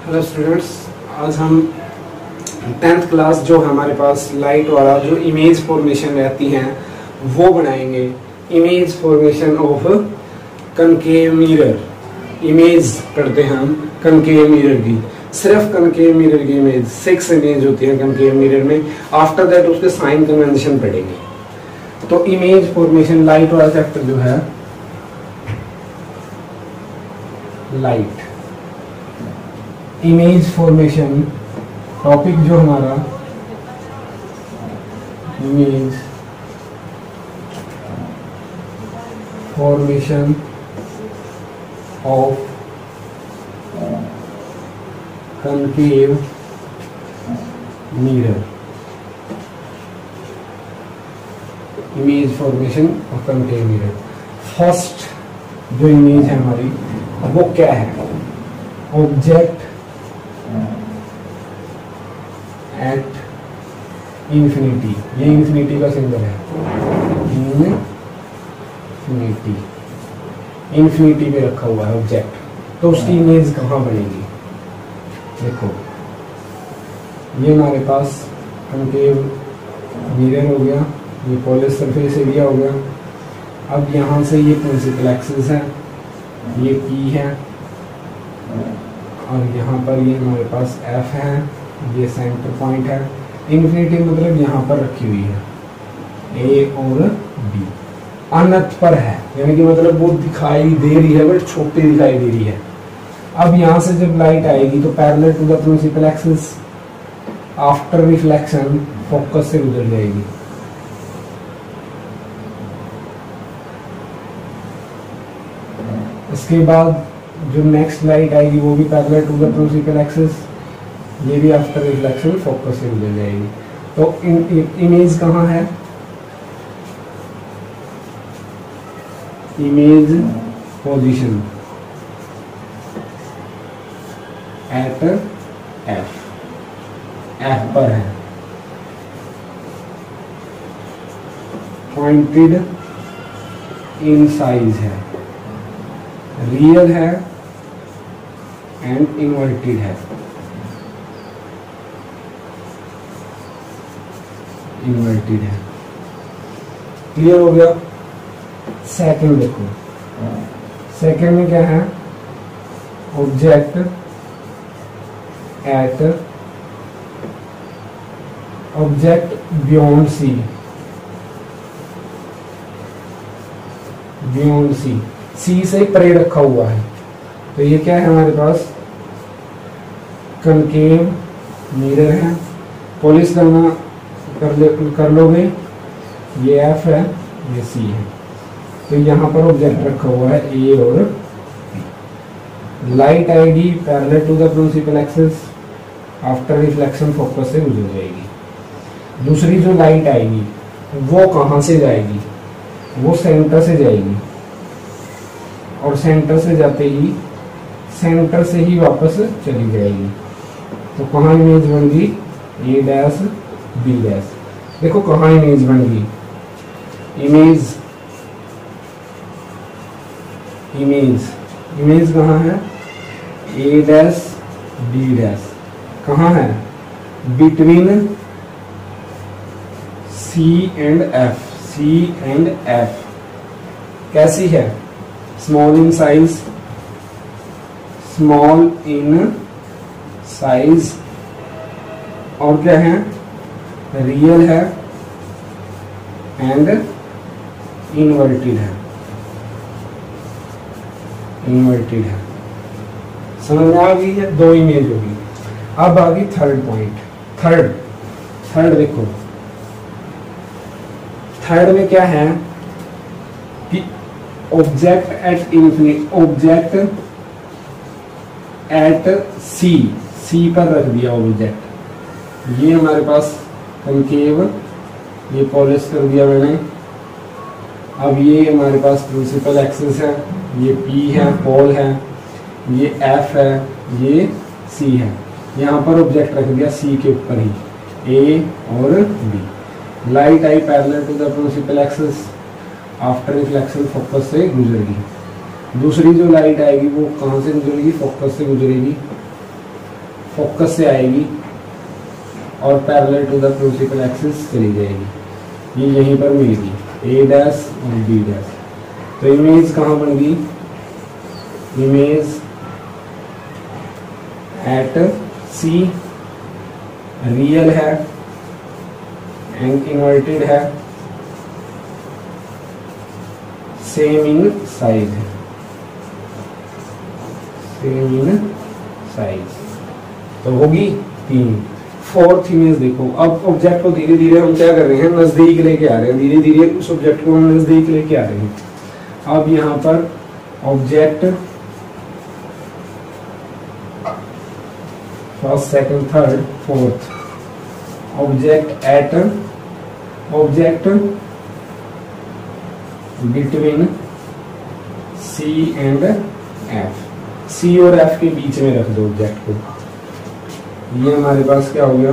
Hello students आज हम tenth class जो हमारे पास लाइट वाला जो इमेज फॉर्मेशन रहती हैं, वो बनाएँगे। Image formation of concave mirror image पढ़ते हैं हम कनकेव मिरर की। सिर्फ़ कनकेव मिरर की इमेज सिक्स इमेज होती है कनकेव मिरर में। आफ्टर दैट उसके साइन कन्वेंशन पढ़ेंगे तो इमेज फॉर्मेशन लाइट वाला चैप्टर जो है लाइट इमेज फॉर्मेशन टॉपिक जो हमारा image formation of concave mirror. Image formation of concave mirror. First जो इमेज है हमारी, वो क्या है? ऑब्जेक्ट एट इंफिनिटी ये इंफिनिटी का सिंबल है। इन्फिनिटी। इंफिनिटी पे रखा हुआ है ऑब्जेक्ट तो उसकी इमेज कहाँ बनेगी? देखो। ये हमारे पास कनकेव मिरर हो गया ये पॉलिश सरफेस एरिया हो गया। अब यहाँ से ये प्रिंसिपल एक्सिस है ये पी है। और यहाँ पर ये हमारे पास एफ़ है ये सेंटर पॉइंट है। इन्फिनिटी मतलब यहाँ पर रखी हुई है। ए और बी अनत पर है, यानी कि मतलब वो दिखाई दे रही है, बट छोटी दिखाई दे रही है। अब यहाँ से जब लाइट आएगी तो parallel to the principal axis after reflection focus से गुजर जाएगी। इसके बाद जो नेक्स्ट लाइट आएगी, वो भी parallel to the principal axis ये भी आफ्टर रिफ्लेक्शन फोकस से गुजर जाएगी तो इमेज कहाँ है? Image position at F F पर है. पॉइंटेड इन साइज़ है. रियल है एंड इन्वर्टेड है. इन्वर्टेड है। क्लियर हो गया? सेकंड देखो। सेकंड में क्या है? Object at object beyond C beyond C C से परे रखा हुआ है। तो ये क्या है हमारे पास? कनकेव मिरर है। पॉलिश करना कर ले, कर लोगे? ये एफ़ है, ये सी है। तो यहाँ पर ऑब्जेक्ट रखा हुआ है ए और लाइट आएगी parallel to the principal axis after reflection focus से गुजर जाएगी। दूसरी जो लाइट आएगी वो कहाँ से जाएगी? वो सेंटर से जाएगी। और सेंटर से जाते ही सेंटर से ही वापस चली जाएगी। तो कहाँ इमेज बन गई ए डैश बी डैश देखो कहाँ इमेज बन गई। इमेज इमेज इमेज कहाँ है? ए डैश बी डैश कहाँ है? Between C and F C and F कैसी है? Small in size small in size और क्या है? रियल है एंड इनवर्टेड है। इनवर्टेड है। समझ में आ गई दो इमेज होगी अब आ गई थर्ड पॉइंट थर्ड थर्ड देखो। थर्ड में क्या है? कि object at infinite object at C C पर रख दिया ऑब्जेक्ट ये हमारे पास कंकेव ये पॉलिश कर दिया मैंने। अब ये हमारे पास प्रिंसिपल एक्सिस है, ये पी है पोल है, ये एफ़ है, ये सी है। यहाँ पर ऑब्जेक्ट रख दिया सी के ऊपर ही ए और B light I parallel to the principal axis after reflection focus से गुजरेगी। दूसरी जो लाइट आएगी वो कहाँ से गुजरेगी? फोकस से गुजरेगी। फोकस से आएगी। और parallel to the principal axis चली जाएगी। ये यहीं पर मिलेगी ए डैश और बी डैश तो इमेज कहाँ बन गई? इमेज एट सी रियल है इन्वर्टेड है। सेम इन साइज़ है। सेम इन साइज़ तो होगी तीन। फोर्थ इमेज देखो। अब ऑब्जेक्ट को धीरे धीरे हम क्या कर रहे हैं? नज़दीक लेके आ रहे हैं। धीरे धीरे उस ऑब्जेक्ट को हम नज़दीक लेके आ रहे हैं। अब यहाँ पर object first second third fourth object at object between C and F C और एफ़ के बीच में रख दो ऑब्जेक्ट को। ये हमारे पास क्या हो गया?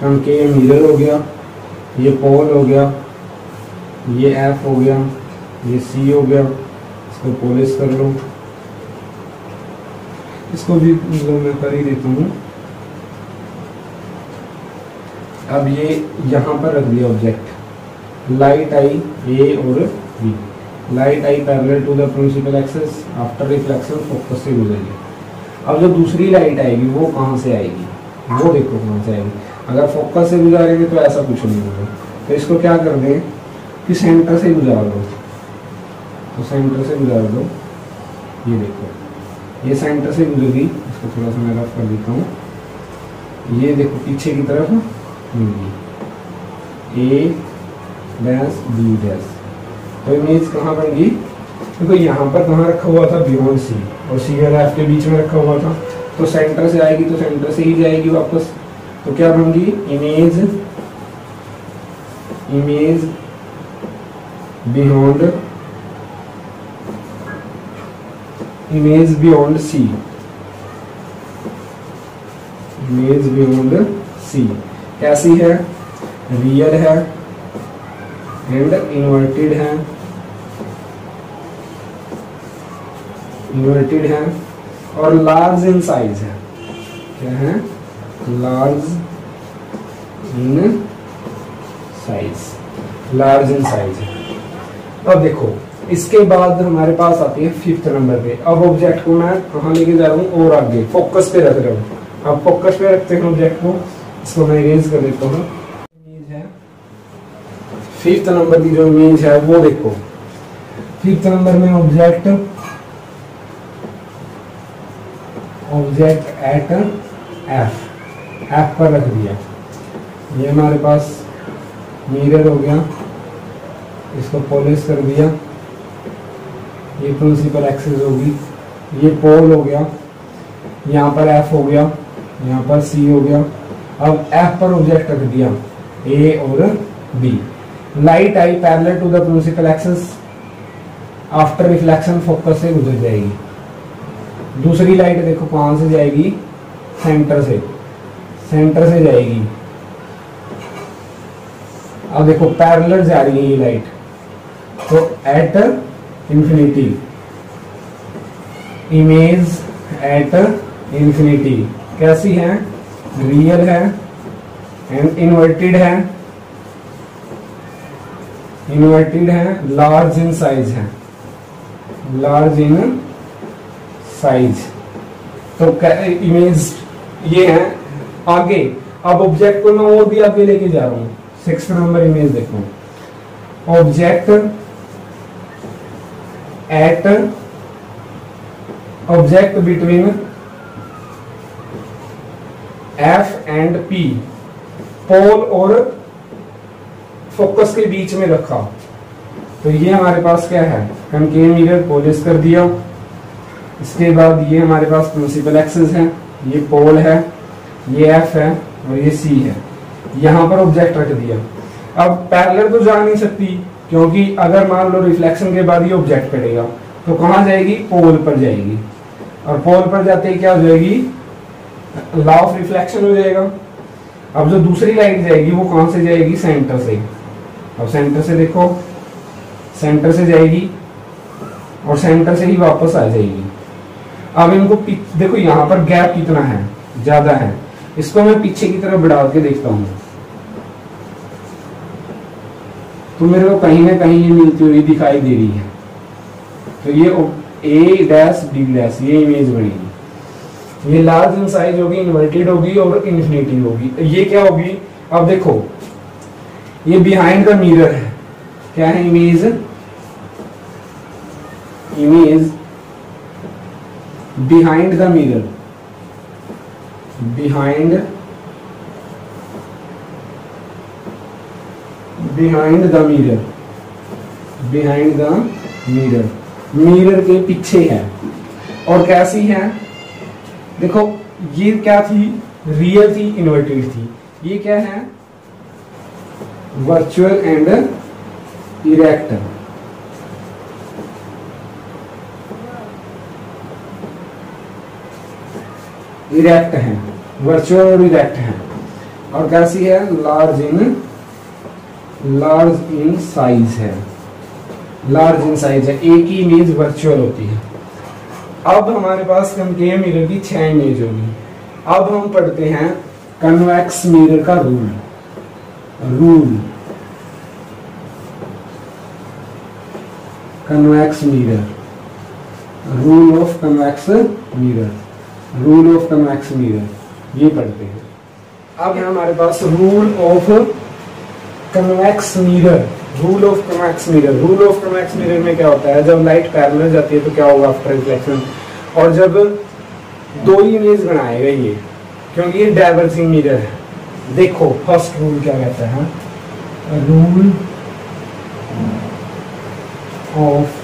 कंकेव मिरर हो गया, ये पोल हो गया, ये एफ़ हो गया, ये सी हो गया। इसको पोलिस कर लो। इसको भी मतलब मैं कर ही देता हूँ। अब ये यहाँ पर रख दिया ऑब्जेक्ट लाइट आई ए और B light I parallel to the principal axis after reflection focus से गुजरेगी अब जो दूसरी लाइट आएगी, वो कहाँ से आएगी? वो देखो कहाँ से आएगी। अगर फोकस से गुजारेंगे तो ऐसा कुछ नहीं होगा। तो इसको क्या कर दें कि सेंटर से गुजार दो। तो सेंटर से गुजार दो। ये देखो। ये सेंटर से गुजरेगी। इसको थोड़ा सा मैं रफ कर देता हूँ। ये देखो, पीछे की तरफ़ ए डैश बी डैश तो इमेज कहाँ बन गई? देखो यहाँ पर कहाँ रखा हुआ था? बियॉन्ड सी और सी और एफ़ के बीच में रखा हुआ था। तो सेंटर से आएगी तो सेंटर से ही जाएगी वापस। तो क्या बन image image beyond image beyond C image beyond C कैसी है? रियल है। एंड इन्वर्टेड है। इन्वर्टेड है और लार्ज इन साइज़ है। क्या है? Large in size large in size है। अब देखो, इसके बाद हमारे पास आती है फिफ्थ नंबर पे। अब ऑब्जेक्ट को मैं कहा लेके जा रहा हूँ? और आगे फोकस पे रख रहा हूँ। अब फोकस पे रखते हैं ऑब्जेक्ट को। इसको मैं इरेज कर देता हूँ। फिफ्थ नंबर की जो इमेज है, वो देखो। फिफ्थ नंबर में object object at F F पर रख दिया। ये हमारे पास मिरर हो गया। इसको पॉलिश कर दिया। ये प्रिंसिपल एक्सेस होगी। ये पोल हो गया। यहाँ पर एफ़ हो गया। यहाँ पर सी हो गया। अब एफ़ पर ऑब्जेक्ट रख दिया। ए और B light I parallel to the principal axis after reflection focus से गुजर जाएगी। दूसरी लाइट देखो कहाँ से जाएगी? सेंटर से। सेंटर से जाएगी। अब देखो पैरेलल जा रही है ये लाइट। तो at infinity image at infinity कैसी है? रियल है। एंड इन्वर्टेड है। इन्वर्टेड है। लार्ज इन साइज़ है। लार्ज इन साइज़ तो इमेज ये है, आगे। अब ऑब्जेक्ट को मैं और भी आगे लेके जा रहा हूँ। सिक्स नंबर इमेज देखो। Object at object between F and P pole और फोकस के बीच में रखा। तो ये हमारे पास क्या है? कनकेव मिरर पोलिस कर दिया। इसके बाद ये हमारे पास प्रिंसिपल एक्सेस है, ये पोल है, ये एफ़ है और ये सी है। यहाँ पर ऑब्जेक्ट रख दिया। अब पैरेलल तो जा नहीं सकती, क्योंकि अगर मान लो रिफ्लेक्शन के बाद ये ऑब्जेक्ट पड़ेगा तो कहाँ जाएगी? पोल पर जाएगी। और पोल पर जाते ही क्या हो जाएगी? लॉ ऑफ़ रिफ्लेक्शन हो जाएगा। अब जो दूसरी लाइट जाएगी, वो कहाँ से जाएगी? सेंटर से। अब सेंटर से देखो। सेंटर से जाएगी और सेंटर से ही वापस आ जाएगी। अब इनको देखो यहाँ पर गैप कितना है, ज़्यादा है। इसको मैं पीछे की तरफ़ बढ़ा के देखता हूँ। तो मेरे को कहीं ना कहीं ये मिलती हुई दिखाई दे रही है। तो ये ए डैश डी डैश ये इमेज बनेगी। ये लार्ज इन साइज़ होगी इन्वर्टेड होगी और इन्फिनिटी होगी। ये क्या होगी? अब देखो, ये बिहाइंड द मिरर है। क्या है image image behind the mirror behind behind the mirror behind the mirror mirror के पीछे है। और कैसी है? देखो, ये क्या थी? रियल थी इन्वर्टेड थी। ये क्या है? वर्चुअल एंड इरेक्ट इरेक्ट है वर्चुअल और इरेक्ट है। और कैसी है? Large in large in size है। लार्ज इन साइज़ है। एक ही इमेज वर्चुअल होती है। अब हमारे पास कनकेव मिरर की छह इमेज होगी। अब हम पढ़ते हैं कन्वेक्स मिरर का rule rule convex mirror rule of convex mirror rule of convex mirror ये पढ़ते हैं। अब है हमारे पास rule of convex mirror rule of convex mirror rule of convex mirror में क्या होता है? जब लाइट पैरेलल जाती है तो क्या होगा आफ्टर रिफ्लेक्शन और जब दो ही इमेज बनाए गए, ये, क्योंकि ये डाइवर्सिंग मिरर है। देखो फ़र्स्ट रूल क्या कहता है rule of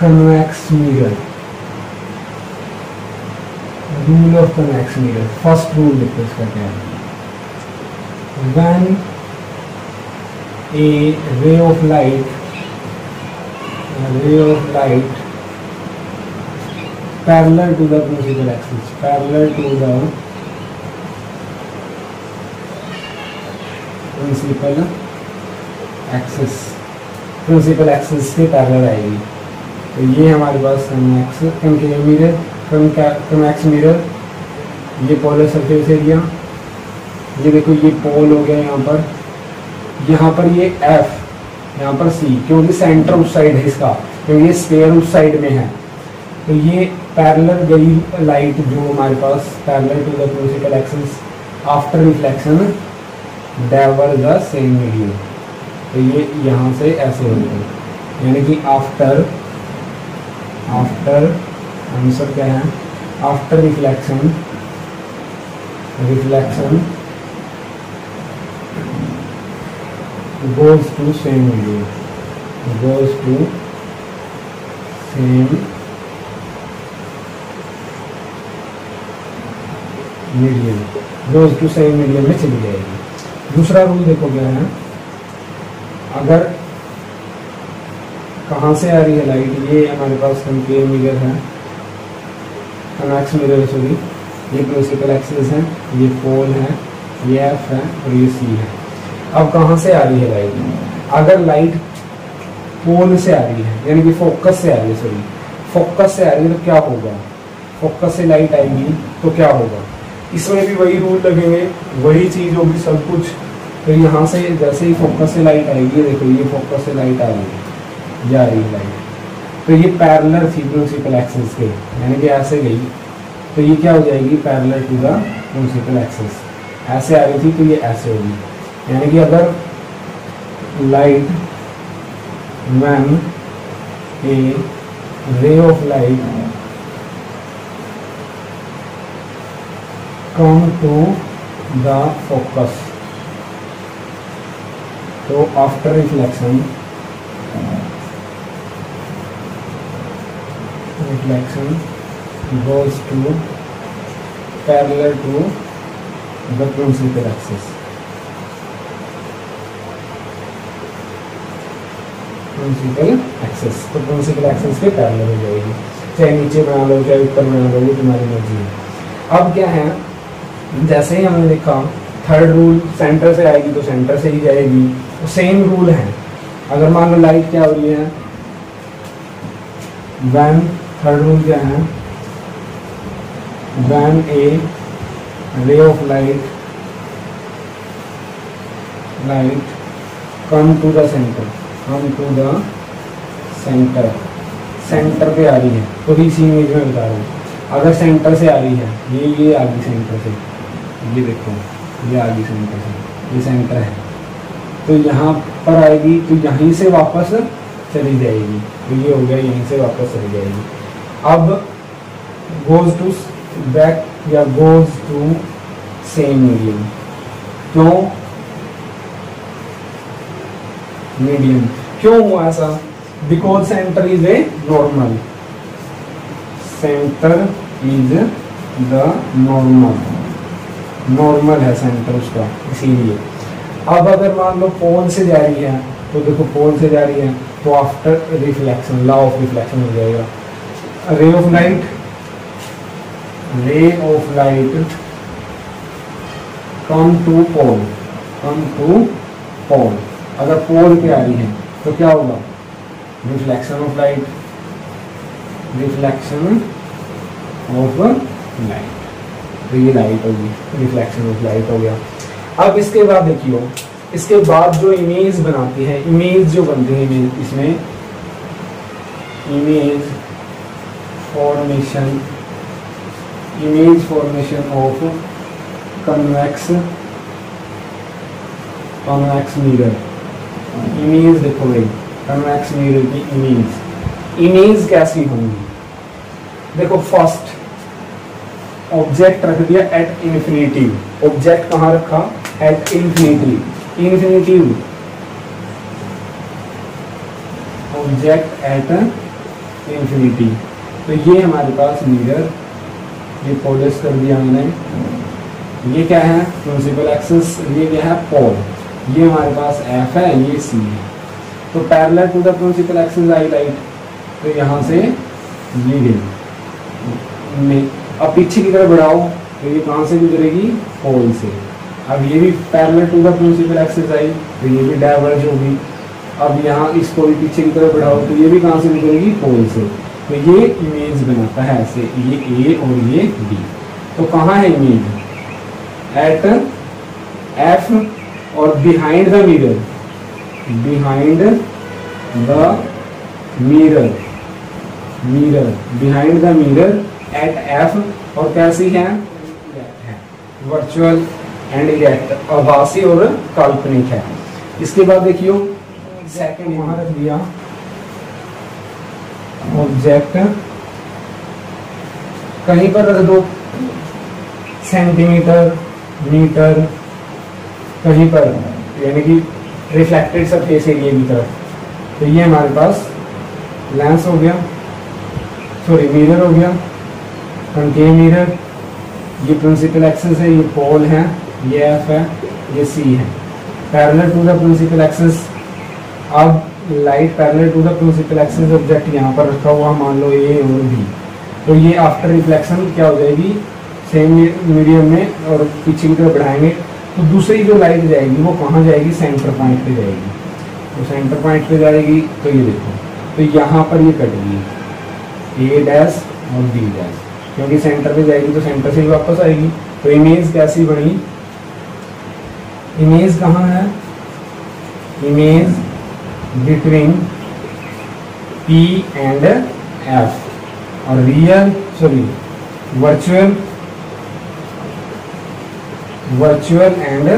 convex mirror rule of the max meter first rule liquids का क्या है one a ray of light ray of light parallel to the principal axis parallel to the principal axis principal axis से parallel आएगी। तो ये हमारे पास x continue मीटर कनकेव मिरर कन्वेक्स मिरर ये पोलर सरफेस एरिया ये देखो, ये पोल हो गया यहाँ पर। यहाँ पर ये एफ़ यहाँ पर सी क्योंकि सेंटर उस साइड है इसका, क्योंकि ये स्पेयर उस साइड में है। तो ये पैरेलल गई लाइट जो हमारे पास parallel to the axis after reflection डेवर the same medium तो ये यहाँ से ऐसे हो गए यानी कि आफ्टर आफ्टर आंसर क्या है? After reflection reflection goes to same medium goes to same medium goes to same medium में चली जाएगी. दूसरा रूल देखो क्या है? अगर कहाँ से आ रही है लाइट ये हमारे पास कनकेव मिरर है. कनैक्स मिरर सॉरी ये प्रिंसिपल एक्सिस है, ये पोल है, ये एफ़ है और ये सी है। अब कहाँ से आ रही है लाइट अगर लाइट पोल से आ रही है, यानी कि फोकस से आ रही है सॉरी फोकस से आ रही है तो क्या होगा? फोकस से लाइट आएगी तो क्या होगा? इसमें भी वही रूल लगेंगे, वही चीज़ होगी सब कुछ। तो यहाँ से जैसे ही फोकस से लाइट आएगी, देखो, ये फोकस से लाइट आ रही है, जा रही है लाइट तो ये पैरलर प्रिंसिपल एक्सिस के यानी कि ऐसे गई तो ये क्या हो जाएगी? Parallel to the principal axis ऐसे आ रही थी तो ये ऐसे होगी। यानी कि अगर light when a ray of light come to the focus so after reflection reflection goes to parallel to the principal axis. Principal axis तो प्रिंसिपल एक्सेस के पैरेलल हो जाएगी। चाहे नीचे बना लो, चाहे ऊपर बना लो, वो तुम्हारी मर्ज़ी है। अब क्या है? जैसे ही हमने देखा थर्ड रूल सेंटर से आएगी तो सेंटर से ही जाएगी। तो सेम रूल है। अगर मान लो लाइट क्या हो रही है? वैन थर्ड रूल क्या है? When a, ray of light light, come to the center, come to the center. Centre पे आ रही है। तो इसी इमेज में बता रहा हूँ। अगर सेंटर से आ रही है, ये ये आ गई सेंटर से। ये देखो, ये आ गई सेंटर से। ये सेंटर है। तो यहाँ पर आएगी तो यहीं से वापस चली जाएगी। तो ये हो गया, यहीं से वापस चली जाएगी। अब गोज टू बैक या गोज टू सेम मीडियम क्यों? मीडियम क्यों हुआ ऐसा? Because centre is a normal centre is the normal normal है सेंटर उसका, इसीलिए। अब अगर मान लो पोल से जा रही है तो देखो पोल से जा रही है तो after reflection law of reflection हो जाएगा। Ray of light ray of light come to pole come to pole अगर पोल पे आ रही है तो क्या होगा? Reflection of light reflection of light तो ये लाइट होगी रिफ्लेक्शन ऑफ़ लाइट हो गया। अब इसके बाद देखियो, इसके बाद जो इमेज बनाती है इमेज जो बनती है इसमें image formation image formation of convex convex mirror image देखो भाई कन्वेक्स मिरर की इमेज इमेज कैसी होंगी देखो फ़र्स्ट ऑब्जेक्ट रख दिया एट इन्फिनिटिव ऑब्जेक्ट कहाँ रखा? At infinity infinitive object at infinity तो ये हमारे पास मिरर ये पॉलिश कर दिया हमने। ये क्या है? प्रिंसिपल एक्सेस ये क्या है? पोल ये हमारे पास एफ़ है, ये सी है। तो parallel to the principal axis I light तो यहाँ से ये गई अब पीछे की तरफ़ बढ़ाओ तो ये कहाँ से गुजरेगी? पोल से। अब ये भी parallel to the principal axis आई तो ये भी डाइवर्ज होगी। अब यहाँ इसको भी पीछे की तरफ़ बढ़ाओ तो ये भी कहाँ से गुजरेगी? पोल से। तो ये इमेज बनाता है ऐसे ये ए और ये बी तो कहाँ है इमेज एट एफ़ और behind the mirror behind the mirror mirror behind the mirror at F और कैसी है? वर्चुअल एंड इरेक्ट आभासी और काल्पनिक है। इसके बाद देखियो सेकंड वहाँ रख दिया। ऑब्जेक्ट कहीं पर रख दो सेंटीमीटर मीटर कहीं पर यानी कि रिफ्लेक्टेड सरफेस एरिया की तरफ़ तो ये हमारे पास लेंस हो गया सॉरी मिरर हो गया कनकेव मिरर ये प्रिंसिपल एक्सेस है, ये पोल है, ये एफ़ है, ये सी है। Parallel to the principal axis अब light parallel to the principal axis object यहाँ पर रखा हुआ मान लो ए और बी तो ये आफ्टर रिफ्लेक्शन क्या हो जाएगी? सेम मीडियम में और पीछे की तरफ़ बढ़ाएँगे। तो दूसरी जो लाइट जाएगी वो कहाँ जाएगी? सेंटर पॉइंट पे जाएगी। तो सेंटर पॉइंट पे जाएगी तो ये देखो। तो यहाँ पर ये कट गई। ए डैश और बी डैश क्योंकि सेंटर पे जाएगी तो सेंटर से ही वापस आएगी। तो इमेज कैसी बनी? इमेज कहाँ है? Image between P and F. और real sorry virtual virtual and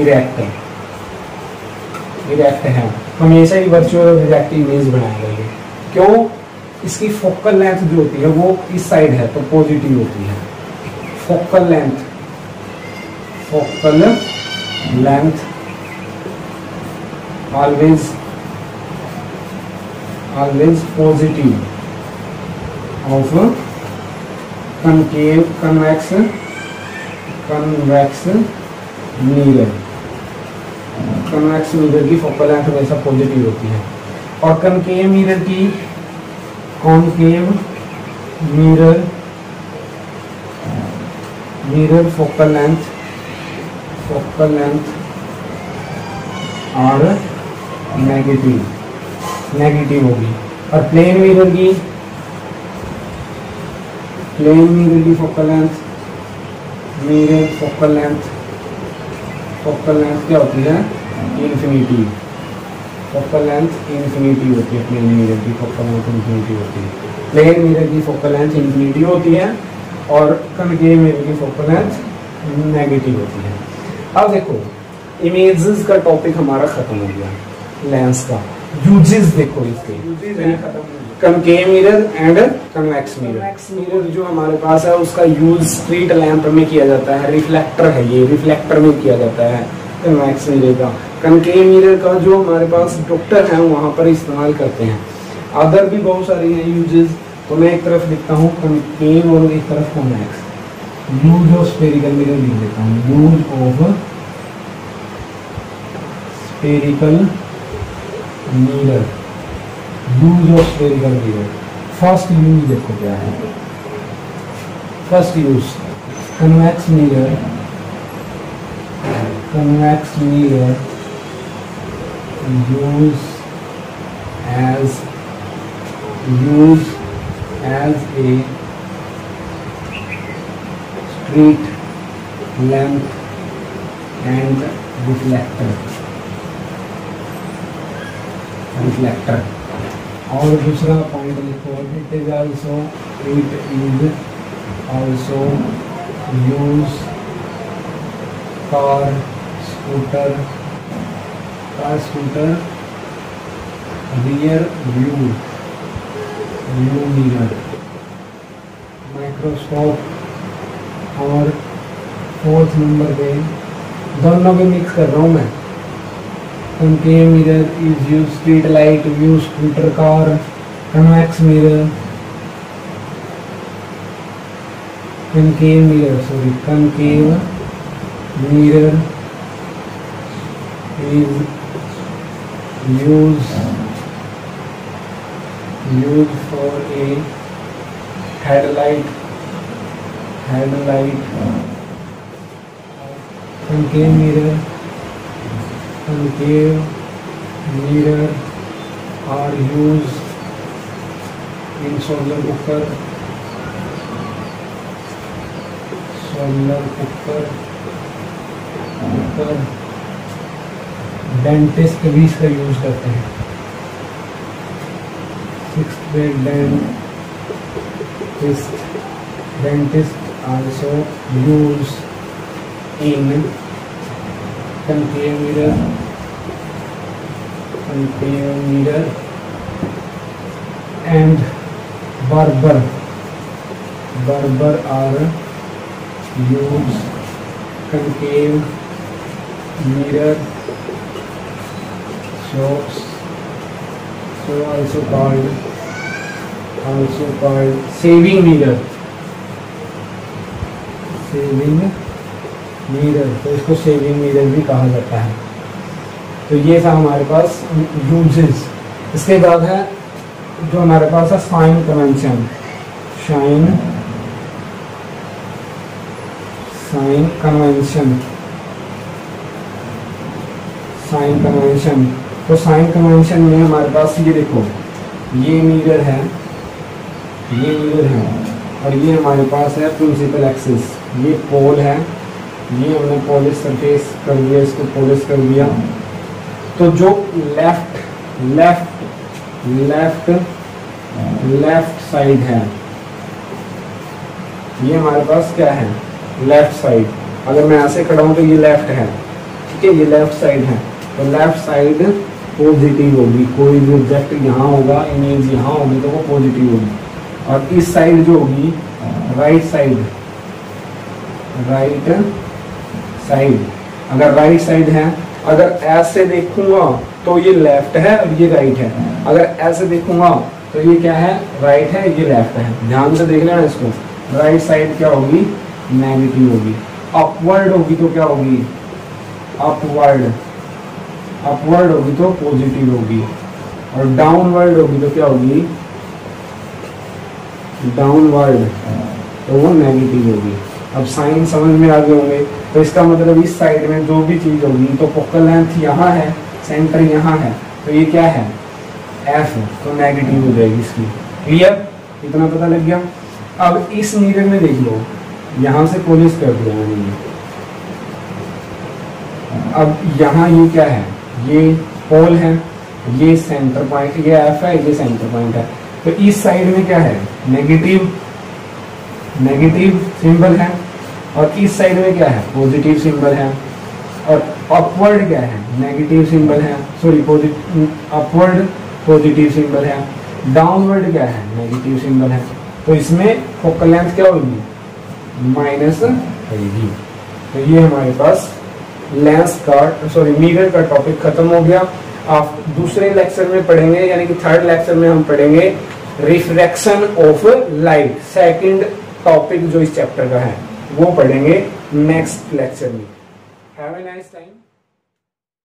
erect erect है। हमेशा ही वर्चुअल और इरेक्ट इमेज बनाएगा ये क्यों? इसकी फोकल लेंथ जो होती है, वो इस साइड है तो पॉजिटिव होती है। Focal length focal length always always positive of concave, convex convex mirror convex mirror की फोकल लेंथ हमेशा पॉजिटिव होती है। और कनकेव मिरर की concave mirror mirror focal length focal length और नेगेटिव नेगेटिव होगी। और प्लेन मिरर की प्लेन मिरर की focal length mirror focal length focal length क्या होती है? इन्फिनिटी फोकल लेंथ इन्फिनिटी होती है। प्लेन मिरर की फोकल लेंथ इन्फिनिटी होती है। प्लेन मिरर की फोकल लेंथ इन्फिनिटी होती है। और कनकेव मिरर की फोकल लेंथ नेगेटिव होती है। अब देखो इमेजेस का टॉपिक हमारा खत्म हो गया। लेंस का। यूजेस देखो इसके। Concave mirror and convex mirror convex mirror जो हमारे पास है उसका यूज़ स्ट्रीट लैंप में किया जाता है रिफ्लेक्टर है ये रिफ्लेक्टर में किया जाता है कन्वेक्स मिरर का। कनकेव मिरर का जो हमारे पास डॉक्टर है वहाँ पर इस्तेमाल करते हैं। अदर भी बहुत सारी हैं यूजेस तो मैं एक तरफ़ लिखता हूँ कनकेव और एक तरफ़ convex use of spherical mirror लिख देता हूँ। Use of spherical mirror use of spherical mirror first use देखो क्या है। First use convex mirror convex mirror use as use as a street lamp and reflector reflector और दूसरा point लिखो it is also it is also use car scooter car scooter rear view view mirror microscope और fourth number पे दोनों पे mix कर रहा हूँ मैं। Concave mirror is used street light view scooter car convex mirror. Concave mirror sorry concave mirror is used used for a headlight headlight. Concave mirror concave mirror are used in solar cooker solar cooker cooker dentist भी इसका use करते हैं six grade dentist dentist also use in mirror concave and barber barber are used concave mirror shops so also called also called saving mirror saving mirror तो इसको saving mirror भी कहा जाता है। तो ये था हमारे पास यूजेस इसके बाद है जो हमारे पास है sign convention shine sign convention sign convention तो साइन कन्वेंशन में हमारे पास ये देखो, ये मिरर है, ये मिरर है, और ये हमारे पास है प्रिंसिपल एक्सिस ये पोल है ये हमने पॉलिश सरफेस कर दिया, इसको पॉलिश कर दिया। तो जो left left left left side है, ये हमारे पास क्या है? लेफ़्ट साइड अगर मैं ऐसे खड़ा हूँ तो ये लेफ़्ट है, ठीक है? ये लेफ़्ट साइड है। तो लेफ़्ट साइड पॉजिटिव होगी। कोई भी ऑब्जेक्ट यहाँ होगा इमेज यहाँ होगी तो वो पॉजिटिव होगी। और इस साइड जो होगी राइट साइड राइट साइड अगर राइट साइड है, अगर ऐसे देखूँगा तो ये लेफ़्ट है और ये राइट है। अगर ऐसे देखूँगा तो ये क्या है? राइट है, ये लेफ़्ट है। ध्यान से देख लेना इसको। राइट साइड क्या होगी? नेगेटिव होगी। अपवर्ड होगी तो क्या होगी? अपवर्ड अपवर्ड होगी तो पॉजिटिव होगी। और डाउनवर्ड होगी तो क्या होगी? डाउनवर्ड तो वो नेगेटिव होगी। अब साइन समझ में आ गए होंगे। तो इसका मतलब इस साइड में जो भी चीज़ होगी तो फोकल लेंथ यहाँ है, सेंटर यहाँ है। तो ये क्या है? एफ़ तो नेगेटिव हो जाएगी इसकी। क्लियर इतना पता लग गया? अब इस मिरर में देख लो। यहाँ से पॉलिश कर दिया मैंने अब यहाँ ये क्या है? ये पोल है, ये सेंटर पॉइंट ये एफ़ है, ये सेंटर पॉइंट है। तो इस साइड में क्या है? नेगेटिव नेगेटिव सिंबल है। और इस साइड में क्या है? पॉजिटिव सिंबल है। और अपवर्ड क्या है? नेगेटिव सिंबल है। सॉरी अपवर्ड पॉजिटिव सिंबल है। डाउनवर्ड क्या है? नेगेटिव सिंबल है। तो इसमें फोकल लेंथ क्या होगी? माइनस आएगी तो ये हमारे पास लेंस का सॉरी मिरर का टॉपिक खत्म हो गया। आप दूसरे लेक्चर में पढ़ेंगे, यानी कि थर्ड लेक्चर में हम पढ़ेंगे refraction of light second topic जो इस चैप्टर का है। वो पढ़ेंगे नेक्स्ट लेक्चर में. Have a nice time